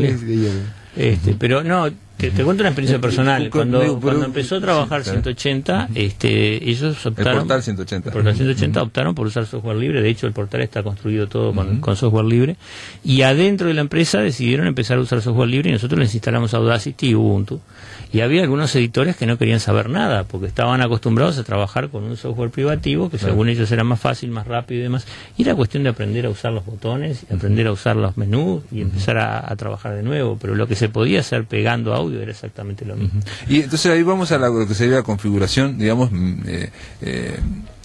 este, pero no, te, cuento una experiencia personal. Cuando, cuando empezó a trabajar 180, este, ellos optaron. El portal 180. El portal 180 optaron por usar software libre. De hecho, el portal está construido todo con, con, software libre. Y adentro de la empresa decidieron empezar a usar software libre y nosotros les instalamos Audacity y Ubuntu. Y había algunos editores que no querían saber nada porque estaban acostumbrados a trabajar con un software privativo que según ellos era más fácil, más rápido y demás. Y era cuestión de aprender a usar los botones, y aprender a usar los menús y empezar a, trabajar de nuevo. Pero lo que se podía hacer pegando audio era exactamente lo mismo. Y entonces ahí vamos a lo que sería la configuración, digamos, mm, eh, eh,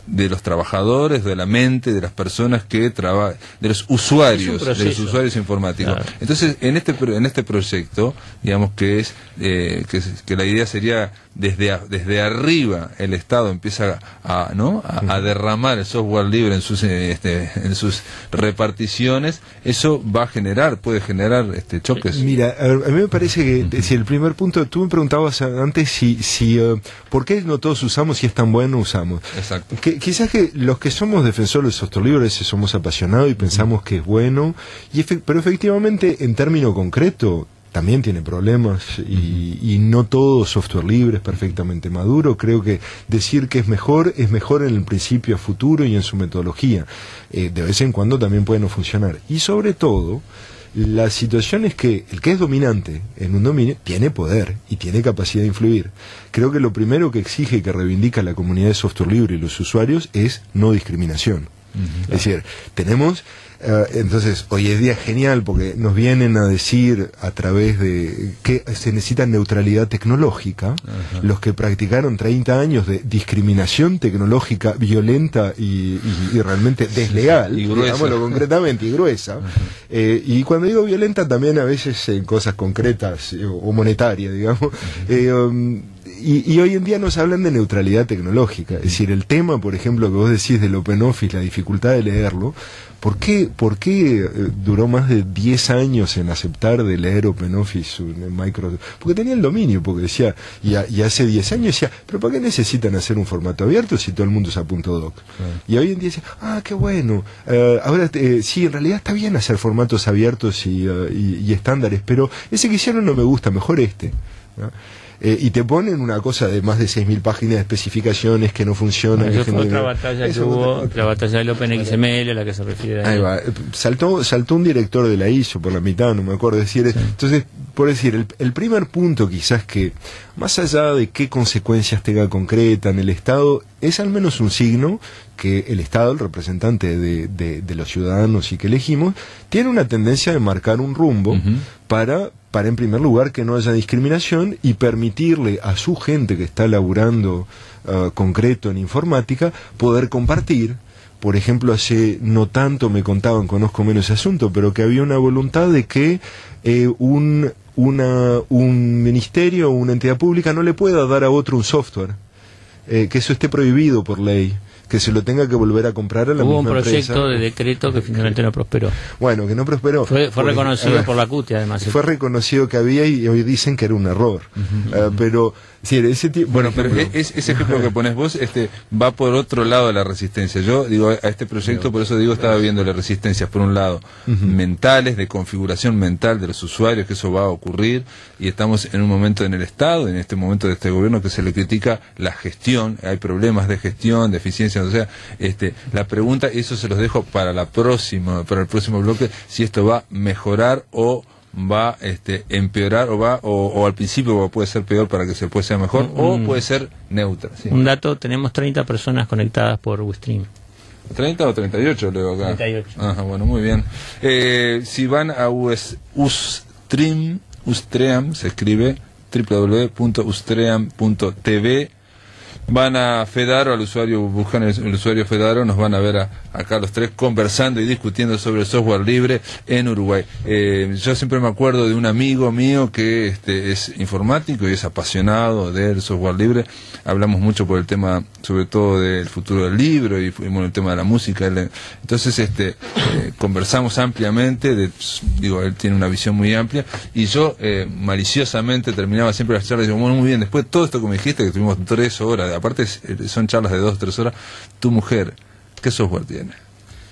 de los trabajadores, de la mente, de las personas que trabajan, de los usuarios, de los usuarios informáticos. Entonces, en este en este proyecto, digamos que es, eh, que, que la idea sería desde, desde arriba el Estado empieza a, ¿no? A, derramar el software libre en sus, este, en sus reparticiones, eso va a generar, puede generar este, choques. Mira, a, mí me parece que si el primer punto, tú me preguntabas antes si, si uh, ¿por qué no todos usamos si es tan bueno usamos? Exacto. Que, quizás que los que somos defensores del software libre somos apasionados y pensamos que es bueno, y pero efectivamente en término concreto también tiene problemas y, no todo software libre es perfectamente maduro. Creo que decir que es mejor es mejor en el principio a futuro y en su metodología. Eh, de vez en cuando también puede no funcionar. Y sobre todo, la situación es que el que es dominante en un dominio tiene poder y tiene capacidad de influir. Creo que lo primero que exige y que reivindica la comunidad de software libre y los usuarios es no discriminación. Es decir, tenemos eh, entonces, hoy es día genial porque nos vienen a decir a través de que se necesita neutralidad tecnológica, los que practicaron 30 años de discriminación tecnológica violenta y, realmente desleal, digámoslo concretamente, y gruesa. Eh, y cuando digo violenta también a veces en cosas concretas eh, o monetarias, digamos. Um, y, y, hoy en día nos hablan de neutralidad tecnológica. Es decir, el tema, por ejemplo, que vos decís del OpenOffice, la dificultad de leerlo, ¿Por qué, por qué eh, duró más de 10 años en aceptar de leer OpenOffice en Microsoft? Porque tenía el dominio, porque decía, y, hace 10 años decía, pero ¿para qué necesitan hacer un formato abierto si todo el mundo usa punto .doc? Y hoy en día dice, ah, qué bueno, eh, ahora eh, sí, en realidad está bien hacer formatos abiertos y, y, estándares, pero ese que hicieron no me gusta, mejor este. Eh, y te ponen una cosa de más de 6.000 páginas de especificaciones que no funcionan. Esa fue otra batalla que hubo, la batalla del OpenXML a la que se refiere. Ahí va. Saltó, saltó un director de la ISO por la mitad, no me acuerdo decir. Entonces, por decir, el, el, primer punto quizás que, más allá de qué consecuencias tenga concreta en el Estado, es al menos un signo que el Estado, el representante de, de, los ciudadanos y que elegimos, tiene una tendencia de marcar un rumbo para para en primer lugar que no haya discriminación y permitirle a su gente que está laburando uh, concreto en informática poder compartir. Por ejemplo, hace no tanto me contaban, conozco menos ese asunto, pero que había una voluntad de que eh, un, una, un ministerio o una entidad pública no le pueda dar a otro un software, eh, que eso esté prohibido por ley que se lo tenga que volver a comprar a la Hubo un proyecto de decreto que finalmente no prosperó. Bueno, que no prosperó. Fue, reconocido por la CUTI, además. Fue reconocido que había y hoy dicen que era un error. Eh, pero bueno, pero ese ejemplo que pones vos este, va por otro lado de la resistencia. Yo digo, a este proyecto, por eso digo, estaba viendo las resistencias, por un lado, mentales, de configuración mental de los usuarios, que eso va a ocurrir, y estamos en un momento en el Estado, en este momento de este gobierno, que se le critica la gestión, hay problemas de gestión, de eficiencia, o sea, este, la pregunta, eso se los dejo para la próxima, para el próximo bloque, si esto va a mejorar o va este empeorar o va o, al principio puede ser peor para que se pueda ser mejor o puede ser neutra. Un dato, tenemos 30 personas conectadas por Ustream. 30 o 38 leo acá. 38. Ajá, bueno, muy bien. Eh, si van a Ustream, Ustream se escribe www.ustream.tv van a Fedaro, al usuario, buscan el, usuario Fedaro, nos van a ver a, acá los tres conversando y discutiendo sobre el software libre en Uruguay. Eh, yo siempre me acuerdo de un amigo mío que este, es informático y es apasionado del software libre. Hablamos mucho por el tema, sobre todo del futuro del libro y fuimos el tema de la música. Entonces, este, eh, conversamos ampliamente, de, digo, él tiene una visión muy amplia y yo eh, maliciosamente terminaba siempre las charlas y digo, bueno, muy bien, después de todo esto que me dijiste, que tuvimos tres horas de aparte eh, son charlas de dos o tres horas, tu mujer, ¿qué software tiene?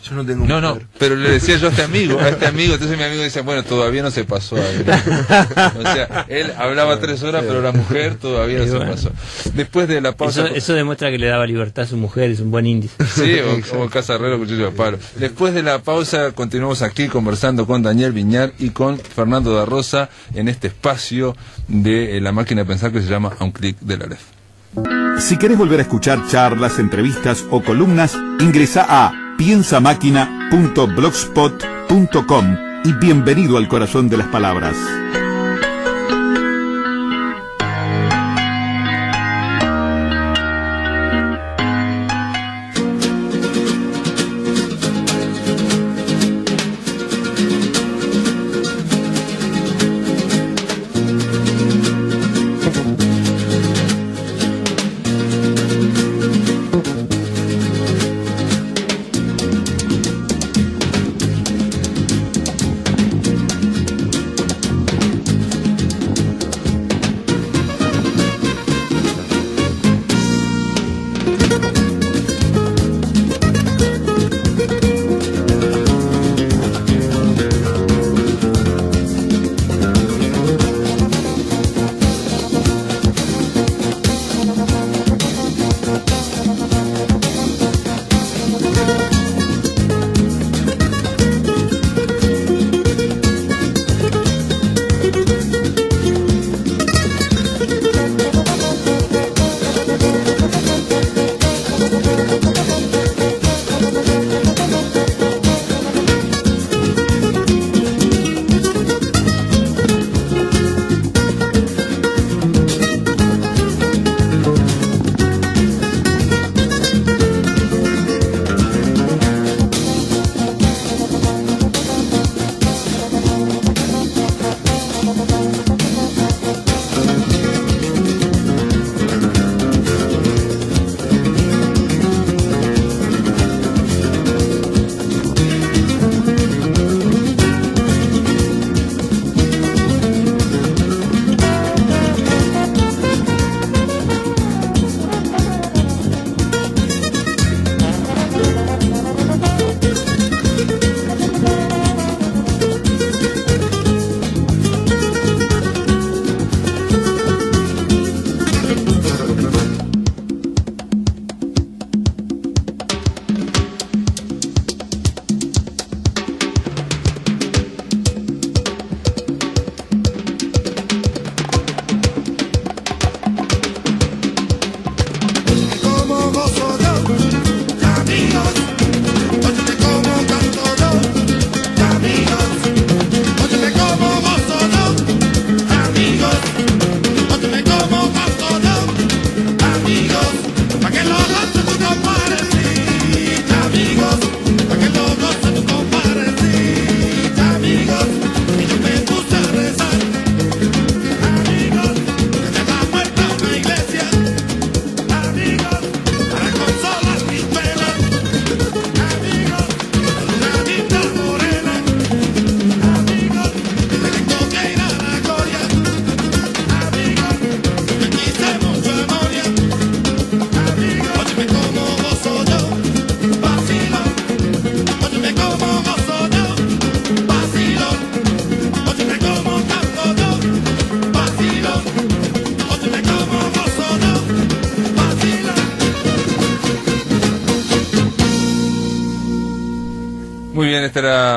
Yo no tengo No, no, pero le decía yo a este amigo, a este amigo, entonces mi amigo dice, bueno, todavía no se pasó. O sea, él hablaba tres horas, pero la mujer todavía no se pasó. Después de la pausa... Eso, demuestra que le daba libertad a su mujer, es un buen índice. Sí, o, como Casarrero, cuchillo de palo. Después de la pausa, continuamos aquí conversando con Daniel Viñar y con Fernando da Rosa en este espacio de la máquina de pensar que se llama A un clic de la ley. Si querés volver a escuchar charlas, entrevistas o columnas, ingresa a piensamáquina.blogspot.com y bienvenido al corazón de las palabras.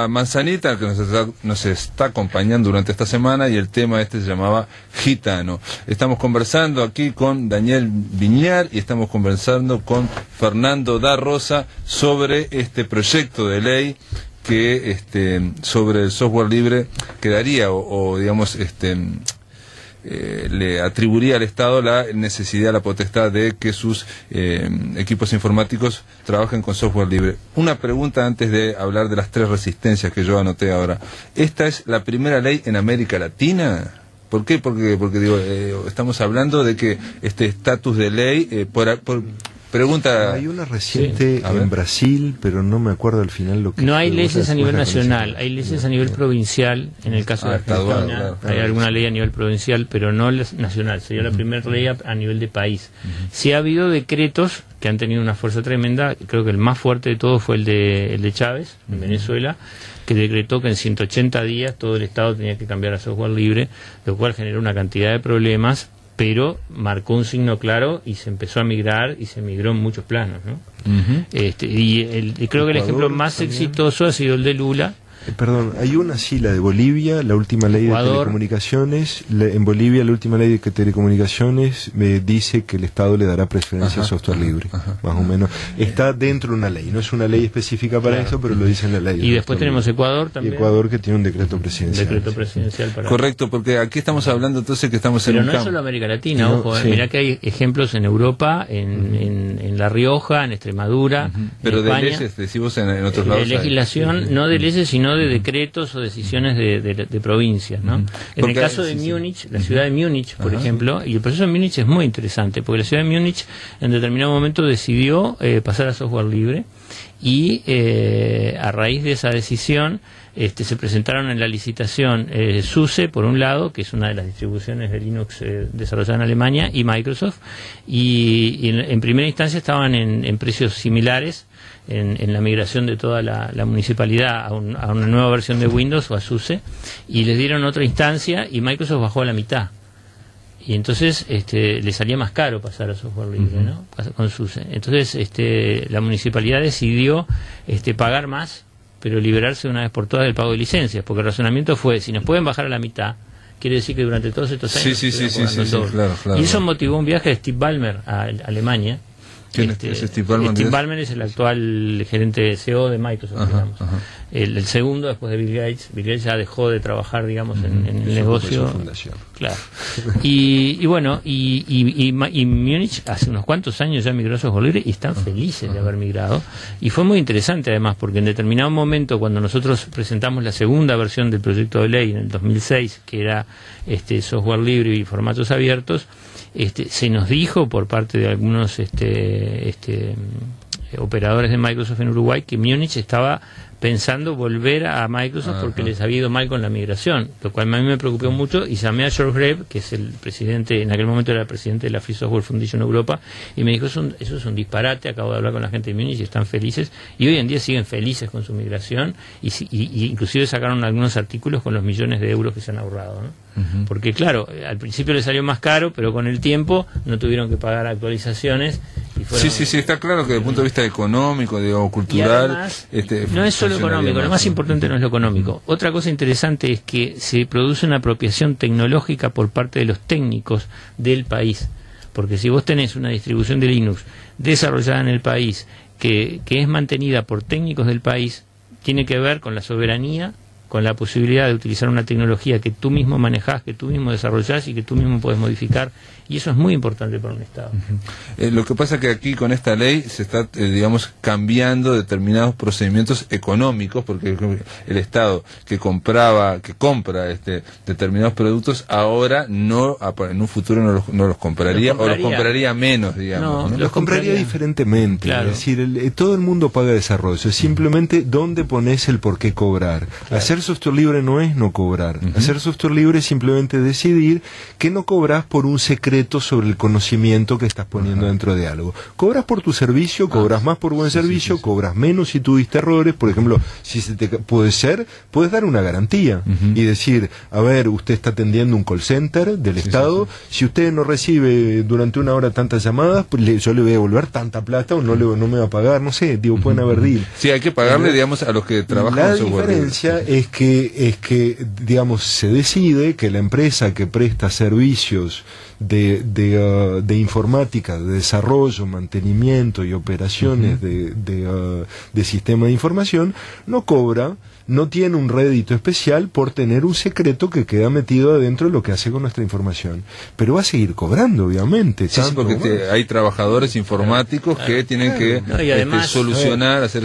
Manzanita, que nos está, nos está acompañando durante esta semana, y el tema este se llamaba Gitano. Estamos conversando aquí con Daniel Viñar y estamos conversando con Fernando da Rosa sobre este proyecto de ley que este, sobre el software libre quedaría o, digamos este eh, le atribuiría al Estado la necesidad, la potestad de que sus eh, equipos informáticos trabajen con software libre. Una pregunta antes de hablar de las tres resistencias que yo anoté ahora. ¿Esta es la primera ley en América Latina? ¿Por qué? Porque, porque digo, estamos hablando de que este estatus de ley, por, por, Pregunta. Hay una reciente en Brasil, pero no me acuerdo al final lo que. No hay leyes a nivel nacional, hay leyes a nivel provincial. En el caso de ah, Argentina, hay alguna ley a nivel provincial, pero no nacional. Sería la primera ley a, nivel de país. Sí ha habido decretos que han tenido una fuerza tremenda. Creo que el más fuerte de todos fue el de, el de Chávez, en Venezuela, que decretó que en 180 días todo el Estado tenía que cambiar a software libre, lo cual generó una cantidad de problemas pero marcó un signo claro y se empezó a migrar y se migró en muchos planos. ¿no? este, y, creo que el ejemplo más exitoso ha sido el de Lula, eh, perdón, hay una sí, la de Bolivia, la última ley de telecomunicaciones. en Bolivia, la última ley de telecomunicaciones me dice que el Estado le dará preferencia al software libre, más o menos. Está dentro de una ley, no es una ley específica para eso, pero lo dice en la ley. Y después tenemos Ecuador también. Ecuador que tiene un decreto presidencial. Decreto presidencial para Correcto, porque aquí estamos hablando entonces que estamos en un no es solo América Latina, ojo, eh, mirá que hay ejemplos en Europa, en, en, La Rioja, en Extremadura. Pero de leyes, decimos en, otros lados. De legislación, no de leyes, sino de decretos o decisiones de, de, provincias. ¿no? En el caso de Múnich, la ciudad de Múnich, por ejemplo, y el proceso de Múnich es muy interesante, porque la ciudad de Múnich en determinado momento decidió eh, pasar a software libre y eh, a raíz de esa decisión este, se presentaron en la licitación eh, SUSE, por un lado, que es una de las distribuciones de Linux desarrollada en Alemania, y Microsoft, y, en, primera instancia estaban en precios similares en, la migración de toda la, municipalidad a, una nueva versión de Windows o a SUSE y les dieron otra instancia y Microsoft bajó a la mitad. Y entonces este, le salía más caro pasar a software libre, ¿no? Con SUSE. Entonces este, la municipalidad decidió este, pagar más, pero liberarse una vez por todas del pago de licencias, porque el razonamiento fue, si nos pueden bajar a la mitad, quiere decir que durante todos estos años... Sí, sí, sí, y eso motivó un viaje de Steve Ballmer a Alemania, este, Steve Ballmer? es el actual gerente CEO de Microsoft, El, segundo después de Bill Gates. Bill Gates ya dejó de trabajar, digamos, en, el negocio. Claro. y, bueno, y, y, y, Múnich hace unos cuantos años ya migró a software libre y están felices de haber migrado. Y fue muy interesante además, porque en determinado momento, cuando nosotros presentamos la segunda versión del proyecto de ley en el 2006, que era este software libre y formatos abiertos, este, se nos dijo por parte de algunos este, este, operadores de Microsoft en Uruguay que Múnich estaba pensando volver a Microsoft porque les había ido mal con la migración, lo cual a mí me preocupó mucho y llamé a George Greve, que es el presidente, en aquel momento era el presidente de la Free Software Foundation Europa, y me dijo, eso, es un disparate, acabo de hablar con la gente de Múnich y están felices, y hoy en día siguen felices con su migración, y, y, inclusive sacaron algunos artículos con los millones de euros que se han ahorrado. Porque claro, al principio les salió más caro, pero con el tiempo no tuvieron que pagar actualizaciones. Sí, sí, sí, está claro que desde el punto de vista económico, digo, cultural... este, no es solo económico, lo más importante no es lo económico. Otra cosa interesante es que se produce una apropiación tecnológica por parte de los técnicos del país. Porque si vos tenés una distribución de Linux desarrollada en el país, que, que es mantenida por técnicos del país, tiene que ver con la soberanía con la posibilidad de utilizar una tecnología que tú mismo manejas, que tú mismo desarrollas y que tú mismo puedes modificar. Y eso es muy importante para un Estado. Eh, lo que pasa es que aquí con esta ley se está, eh, digamos, cambiando determinados procedimientos económicos, porque el Estado que compraba, que compra este, determinados productos, ahora no, en un futuro no los, no los compraría, o los compraría menos, digamos. No, los compraría, diferentemente. Es decir, eh, todo el mundo paga desarrollo, es simplemente dónde pones el por qué cobrar. Hacer Hacer software libre no es no cobrar. Hacer software libre es simplemente decidir que no cobras por un secreto sobre el conocimiento que estás poniendo dentro de algo. Cobras por tu servicio, ah. cobras más por buen servicio, cobras menos si tuviste errores. Por ejemplo, si se te puede ser, puedes dar una garantía y decir, a ver, usted está atendiendo un call center del Estado, si usted no recibe durante una hora tantas llamadas, pues yo le voy a devolver tanta plata o no, le, no me va a pagar, no sé, digo, pueden haber deal. Sí, hay que pagarle, digamos, a los que trabajan La diferencia es es que, es que, digamos, se decide que la empresa que presta servicios de, de, uh, de informática, de desarrollo, mantenimiento y operaciones de, de, uh, de sistema de información, no cobra no tiene un rédito especial por tener un secreto que queda metido adentro de lo que hace con nuestra información. Pero va a seguir cobrando, obviamente. Sí, porque hay trabajadores informáticos que tienen que este, solucionar, hacer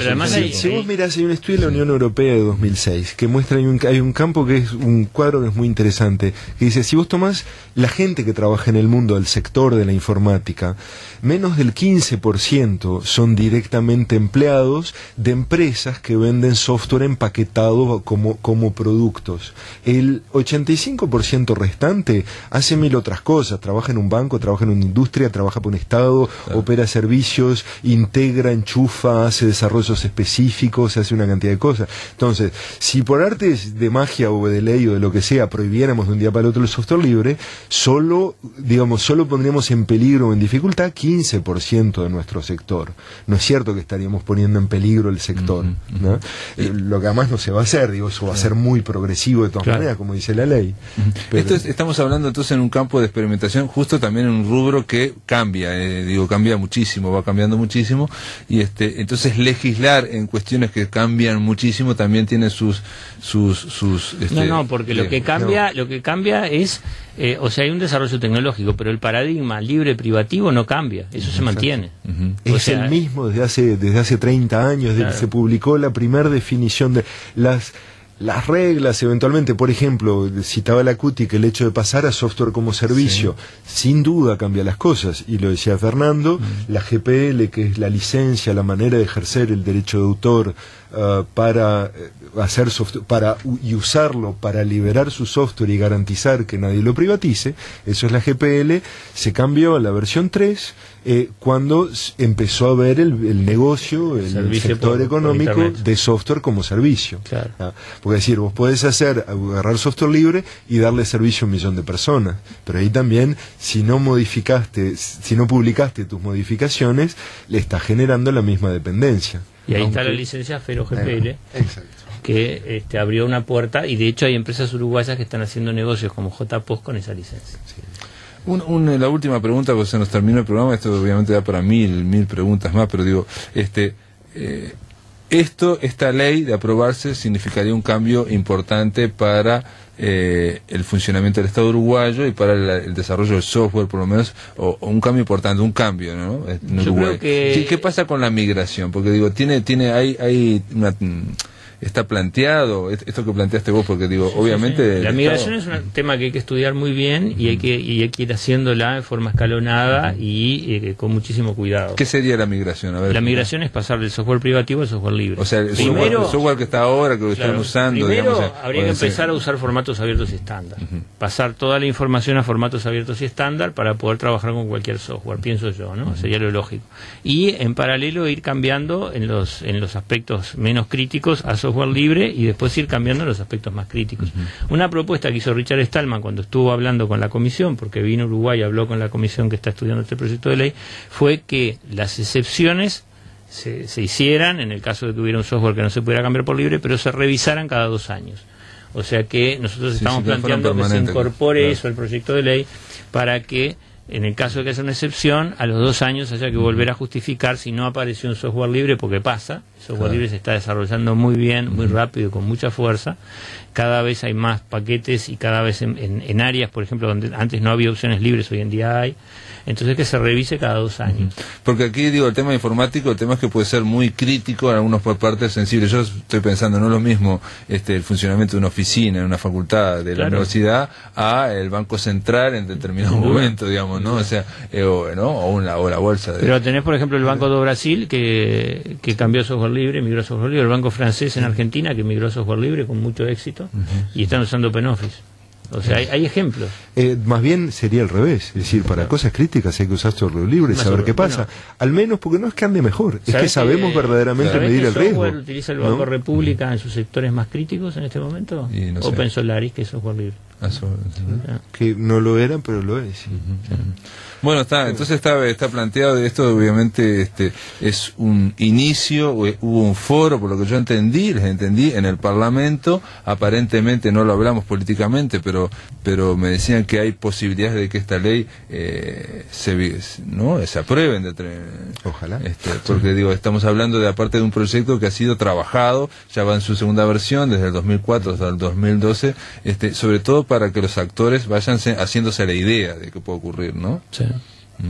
Si vos mirás, hay un estudio de la Unión Europea de 2006 que muestra, hay un, hay un campo que es un cuadro que es muy interesante, que dice, si vos tomás la gente que trabaja en el mundo del sector de la informática, menos del 15% son directamente empleados de empresas que venden software empaquetado como, como productos. El 85% restante hace mil otras cosas, trabaja en un banco, trabaja en una industria, trabaja por un Estado, opera servicios, integra, enchufa, hace desarrollos específicos, hace una cantidad de cosas. Entonces, si por artes de magia o de ley o de lo que sea prohibiéramos de un día para el otro el software libre, solo, digamos, solo pondríamos en peligro o en dificultad 15% de nuestro sector. No es cierto que estaríamos poniendo en peligro el sector. Eh, lo que además no se va a hacer, digo, eso va a ser muy progresivo de todas maneras, como dice la ley. estamos hablando entonces en un campo de experimentación, justo también en un rubro que cambia, eh, digo, cambia muchísimo, va cambiando muchísimo, y este, entonces legislar en cuestiones que cambian muchísimo también tiene sus, sus, sus. no, este, no, porque lo que cambia, lo que cambia es eh, o sea, hay un desarrollo tecnológico, pero el paradigma libre privativo no cambia, eso se mantiene. Es el mismo desde hace, desde hace 30 años, desde que se publicó la primera definición de las las reglas eventualmente, por ejemplo, citaba la CUTI que el hecho de pasar a software como servicio sin duda cambia las cosas, y lo decía Fernando, mm. la GPL, que es la licencia, la manera de ejercer el derecho de autor uh, para eh, hacer software, para y usarlo para liberar su software y garantizar que nadie lo privatice, eso es la GPL, se cambió a la versión 3 eh, cuando empezó a ver el, negocio, el, sector económico de software como servicio. ¿Ah? Porque decir, vos podés hacer, agarrar software libre y darle servicio a un millón de personas, pero ahí también, si no modificaste, si no publicaste tus modificaciones, le estás generando la misma dependencia. Y ahí está la licencia Fero GPL. exacto que este, abrió una puerta y de hecho hay empresas uruguayas que están haciendo negocios como JPOS con esa licencia. la última pregunta, pues se nos terminó el programa, esto obviamente da para mil, mil preguntas más, pero digo, este, eh, esto, esta ley de aprobarse significaría un cambio importante para eh, el funcionamiento del Estado uruguayo y para el, desarrollo del software, por lo menos, o, un cambio importante, un cambio, ¿no? En Uruguay. ¿Qué, ¿Qué, pasa con la migración? Porque digo, tiene, tiene, hay, hay una está planteado, esto que planteaste vos, porque digo, obviamente... La migración es un tema que hay que estudiar muy bien y hay que, y hay que ir haciéndola de forma escalonada y eh, con muchísimo cuidado. ¿Qué sería la migración? A ver, la migración es pasar del software privativo al software libre. O sea, el, software, que está ahora, que lo están usando... Primero habría que empezar a usar formatos abiertos y estándar. Pasar toda la información a formatos abiertos y estándar para poder trabajar con cualquier software, pienso yo, ¿no? Sería lo lógico. Y en paralelo ir cambiando en los, en los aspectos menos críticos a software libre y después ir cambiando los aspectos más críticos. Una propuesta que hizo Richard Stallman cuando estuvo hablando con la comisión, porque vino a Uruguay y habló con la comisión que está estudiando este proyecto de ley, fue que las excepciones se, hicieran en el caso de que hubiera un software que no se pudiera cambiar por libre, pero se revisaran cada dos años. O sea que nosotros estamos planteando que se incorpore eso al proyecto de ley para que en el caso de que sea una excepción, a los dos años haya que volver a justificar si no apareció un software libre, porque pasa, el software libre se está desarrollando muy bien, muy rápido y con mucha fuerza. Cada vez hay más paquetes y cada vez en áreas, por ejemplo, donde antes no había opciones libres, hoy en día hay entonces que se revise cada dos años. Porque aquí digo, el tema informático, el tema es que puede ser muy crítico en algunos por partes sensibles. Yo estoy pensando, no es lo mismo este, el funcionamiento de una oficina, en una facultad de la universidad, a el Banco Central en determinado momento, digamos, ¿no? O sea, eh, o, ¿no? o, una, o la bolsa. Pero tenés, por ejemplo, el Banco de Brasil, que, que cambió software libre, migró a software libre, el Banco francés en Argentina, que migró a software libre con mucho éxito, y están usando OpenOffice. O sea, hay, ejemplos. Eh, más bien sería al revés. Es decir, para cosas críticas hay que usar software libre saber qué pasa. Al menos porque no es que ande mejor, es que sabemos verdaderamente medir el riesgo. utiliza el Banco República en sus sectores más críticos en este momento? Open Solaris, que es software libre. Que no lo eran, pero lo es. Bueno, está, entonces está, está planteado esto, obviamente, este, es un inicio, hubo un foro, por lo que yo entendí, les entendí, en el Parlamento, aparentemente no lo hablamos políticamente, pero, pero me decían que hay posibilidades de que esta ley eh, se, ¿no? se apruebe. Ojalá. Este, porque digo, estamos hablando de aparte de un proyecto que ha sido trabajado, ya va en su segunda versión, desde el 2004 hasta el 2012, este, sobre todo para que los actores vayan haciéndose la idea de que puede ocurrir, ¿no? Sí.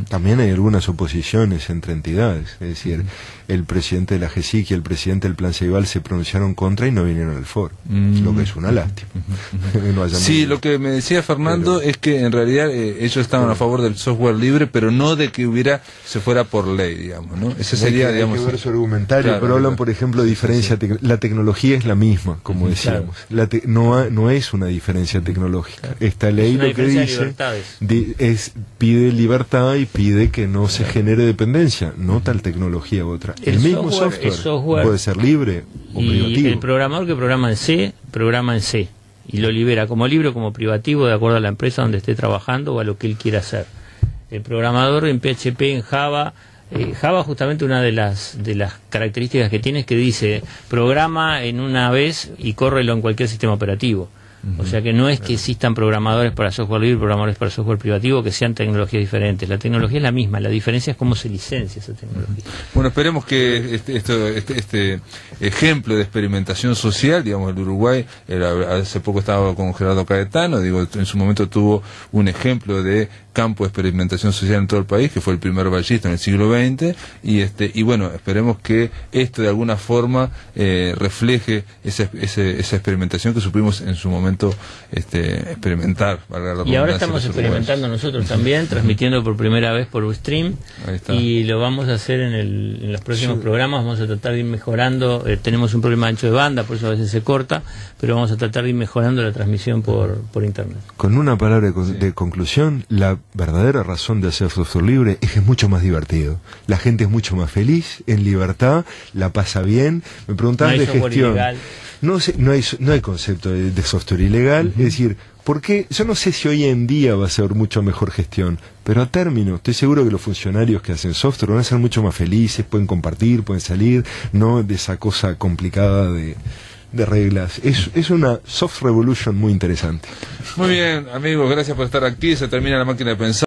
También hay algunas oposiciones entre entidades, es decir, el presidente de la GESIC y el presidente del Plan Ceibal se pronunciaron contra y no vinieron al foro, lo que es una lástima. sí, lo que me decía Fernando es que en realidad eh, ellos estaban a favor del software libre, pero no de que hubiera se fuera por ley, digamos, ¿no? Ese sería, digamos, que ver su argumentario, pero hablan, por ejemplo, de diferencia, la tecnología es la misma, como decíamos, no, no es una diferencia tecnológica. Esta ley lo que dice es pide libertad y pide que no se genere dependencia, no tal tecnología u otra. El, mismo software, puede ser libre o y El programador que programa en C, programa en C y lo libera como libre o como privativo de acuerdo a la empresa donde esté trabajando o a lo que él quiera hacer. El programador en PHP, en Java, eh, Java justamente una de las de las características que tiene es que dice programa en una vez y córrelo en cualquier sistema operativo. O sea que no es que existan programadores para software libre, programadores para software privativo, que sean tecnologías diferentes. La tecnología es la misma, la diferencia es cómo se licencia esa tecnología. Bueno, esperemos que este, este, este, ejemplo de experimentación social, digamos, el Uruguay, hace poco estaba con Gerardo Caetano, digo, en su momento tuvo un ejemplo de campo de experimentación social en todo el país, que fue el primer ballista en el siglo XX, y este y bueno, esperemos que esto de alguna forma eh, refleje esa, esa, experimentación que supimos en su momento este, experimentar. y ahora estamos experimentando nosotros también, transmitiendo por primera vez por Ustream, y lo vamos a hacer en, el, en los próximos programas, vamos a tratar de ir mejorando, eh, tenemos un problema ancho de banda, por eso a veces se corta, pero vamos a tratar de ir mejorando la transmisión por, por Internet. Con una palabra de conclusión, la verdadera razón de hacer software libre es que es mucho más divertido. La gente es mucho más feliz, en libertad, la pasa bien. Me preguntabas de gestión. No, sé, no, hay, no hay concepto de, software ilegal. Es decir, porque yo no sé si hoy en día va a ser mucho mejor gestión, pero a término, estoy seguro que los funcionarios que hacen software van a ser mucho más felices, pueden compartir, pueden salir, no de esa cosa complicada de de reglas. Es, es una soft revolution muy interesante. Muy bien, amigos, gracias por estar aquí. Se termina la máquina de pensar.